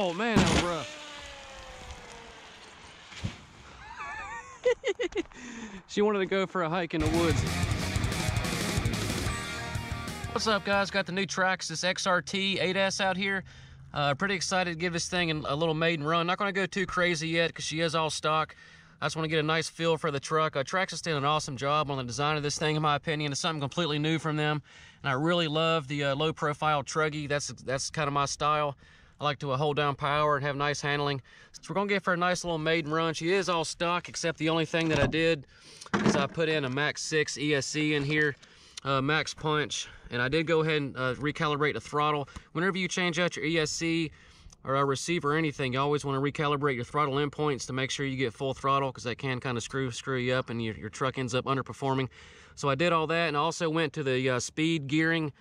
Oh man, that was rough. she wanted to go for a hike in the woods. What's up guys? Got the new Traxxas XRT 8S out here. Uh, pretty excited to give this thing a little maiden run. Not gonna go too crazy yet because she is all stock. I just want to get a nice feel for the truck. Uh, Traxxas did an awesome job on the design of this thing, in my opinion. It's something completely new from them. And I really love the uh, low profile truggy. That's, that's kind of my style. I like to uh, hold down power and have nice handling. So we're gonna give her a nice little maiden run. She is all stock, except the only thing that I did is I put in a Max 6 ESC in here, uh, max punch, and I did go ahead and uh, recalibrate the throttle. Whenever you change out your ESC or a receiver or anything, you always want to recalibrate your throttle endpoints to make sure you get full throttle because that can kind of screw screw you up and your, your truck ends up underperforming. So I did all that and also went to the uh, speed gearing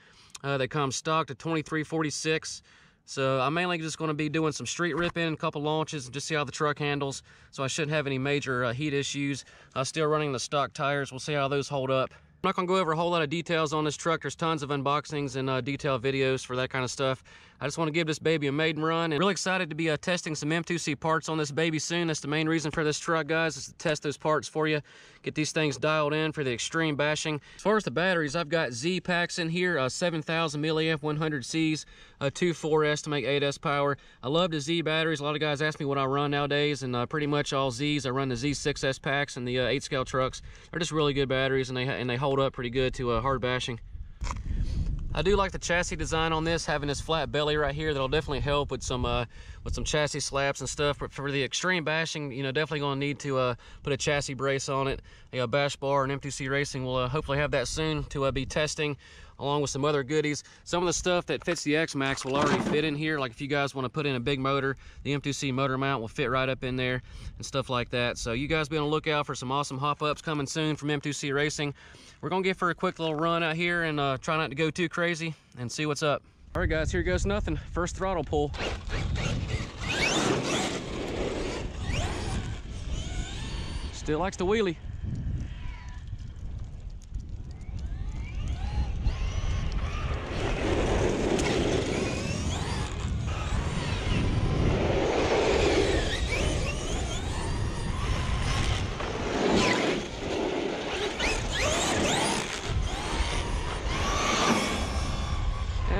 uh, that comes stock to 2346. So I'm mainly just going to be doing some street ripping, a couple launches, and just see how the truck handles. So I shouldn't have any major uh, heat issues. I'm still running the stock tires. We'll see how those hold up. I'm not gonna go over a whole lot of details on this truck. There's tons of unboxings and uh, detailed videos for that kind of stuff. I just wanna give this baby a maiden run and really excited to be uh, testing some M2C parts on this baby soon. That's the main reason for this truck, guys, is to test those parts for you. Get these things dialed in for the extreme bashing. As far as the batteries, I've got Z packs in here, uh, 7,000 milliamp 100Cs, uh, two 4S to make 8S power. I love the Z batteries. A lot of guys ask me what I run nowadays, and uh, pretty much all Zs. I run the Z6S packs and the uh, 8 scale trucks. They're just really good batteries, and they, and they hold up pretty good to uh, hard bashing. I do like the chassis design on this, having this flat belly right here. That'll definitely help with some uh, with some chassis slaps and stuff. But for the extreme bashing, you know, definitely going to need to uh, put a chassis brace on it. A bash bar and M2C Racing will uh, hopefully have that soon to uh, be testing along with some other goodies. Some of the stuff that fits the X-Maxx will already fit in here. Like if you guys want to put in a big motor, the M2C motor mount will fit right up in there and stuff like that. So you guys be on the lookout for some awesome hop-ups coming soon from M2C Racing. We're gonna get for a quick little run out here and uh, try not to go too crazy and see what's up. All right guys, here goes nothing. First throttle pull. Still likes to wheelie.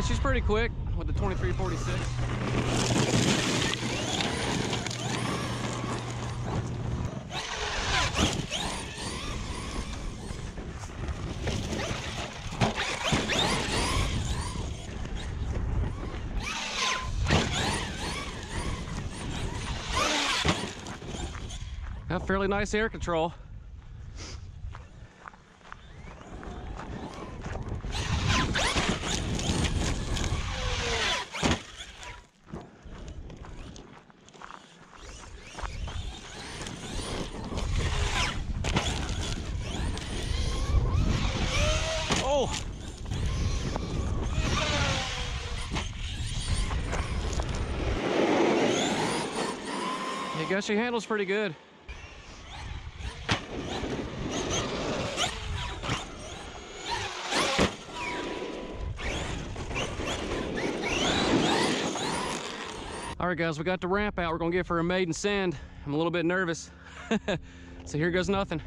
she's pretty quick with the 2346. Have fairly nice air control. Oh! I guess she handles pretty good. All right, guys, we got the ramp out. We're gonna give her a maiden send. I'm a little bit nervous. so here goes nothing.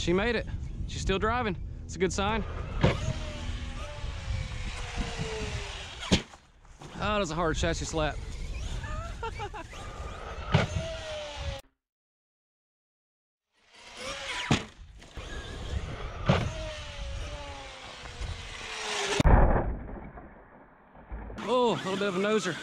She made it. She's still driving. It's a good sign. Oh, that was a hard chassis slap. oh, a little bit of a noser.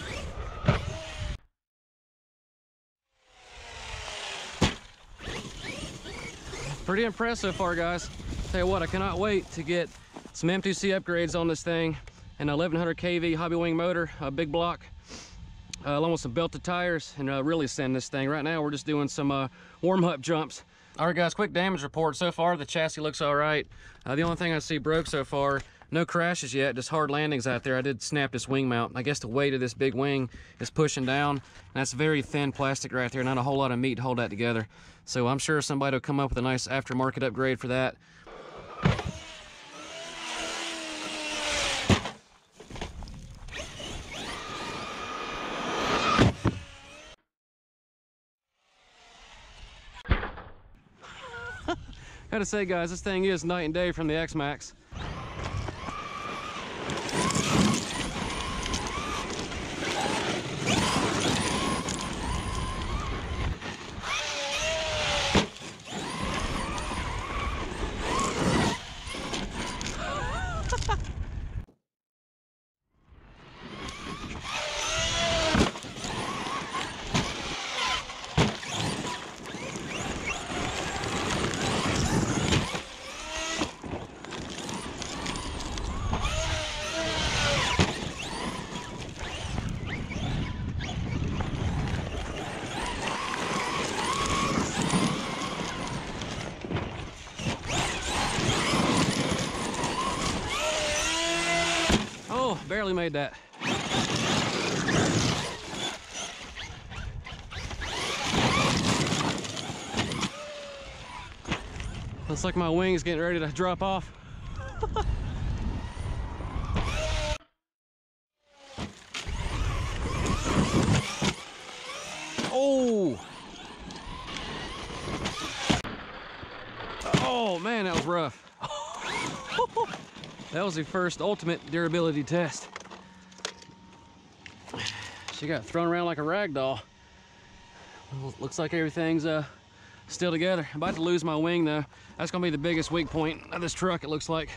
Pretty impressed so far guys. Tell you what i cannot wait to get some m2c upgrades on this thing. An 1100 kv Hobbywing motor a big block uh, along with some belted tires and uh, really send this thing. Right now we're just doing some uh, warm-up jumps. All right guys quick damage report. So far the chassis looks all right. Uh, the only thing i see broke so far no crashes yet, just hard landings out there. I did snap this wing mount. I guess the weight of this big wing is pushing down. that's very thin plastic right there, not a whole lot of meat to hold that together. So I'm sure somebody will come up with a nice aftermarket upgrade for that. Gotta say guys, this thing is night and day from the X-Maxx. Oh, barely made that. Looks like my wing's getting ready to drop off. oh! Oh man, that was rough. That was the first ultimate durability test. She got thrown around like a rag doll. Looks like everything's uh, still together. I'm about to lose my wing though. That's gonna be the biggest weak point of this truck, it looks like.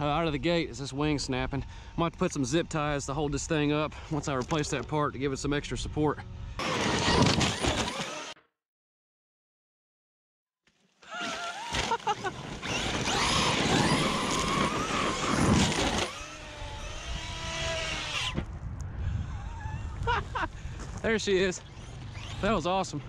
Uh, out of the gate is this wing snapping. I might put some zip ties to hold this thing up once I replace that part to give it some extra support. There she is. That was awesome.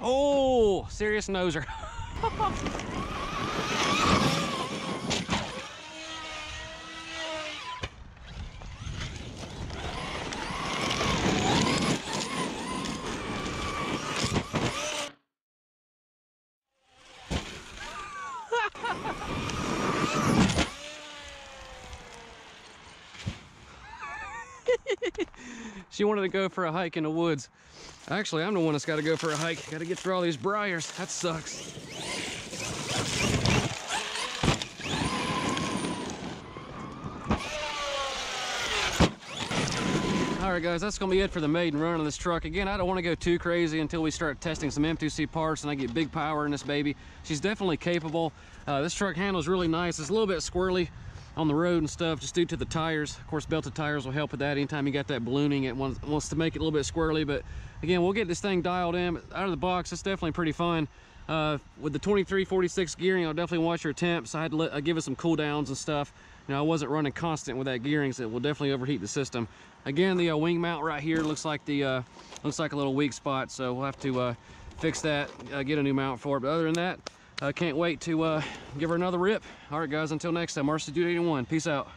Oh, serious noser. she wanted to go for a hike in the woods. Actually, I'm the one that's got to go for a hike. Got to get through all these briars. That sucks. All right, guys, that's gonna be it for the maiden run on this truck. Again, I don't wanna go too crazy until we start testing some M2C parts and I get big power in this baby. She's definitely capable. Uh, this truck handles really nice. It's a little bit squirrely on the road and stuff just due to the tires. Of course, belted tires will help with that. Anytime you got that ballooning, it wants, wants to make it a little bit squirrely. But again, we'll get this thing dialed in. Out of the box, it's definitely pretty fun. Uh, with the 2346 gearing, I'll definitely watch your temps. I had to let, I give it some cool downs and stuff. You know, I wasn't running constant with that gearing, so it will definitely overheat the system. Again, the uh, wing mount right here looks like the uh, looks like a little weak spot, so we'll have to uh, fix that, uh, get a new mount for it. But other than that, I can't wait to uh, give her another rip. All right, guys, until next time, RC Dude 81. Peace out.